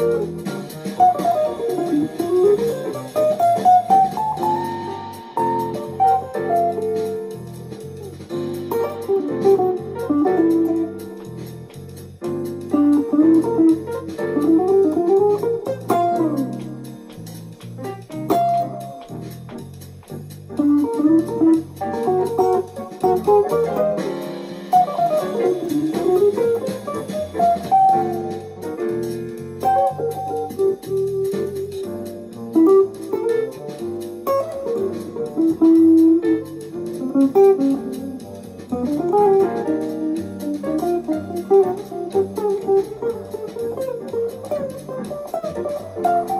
Woo! Thank you.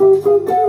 Música